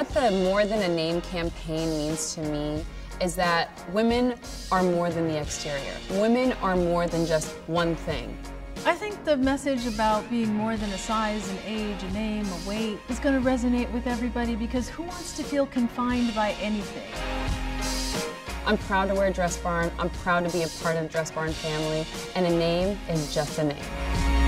What the More Than a Name campaign means to me is that women are more than the exterior. Women are more than just one thing. I think the message about being more than a size, an age, a name, a weight is going to resonate with everybody because who wants to feel confined by anything? I'm proud to wear Dress Barn. I'm proud to be a part of the Dress Barn family. And a name is just a name.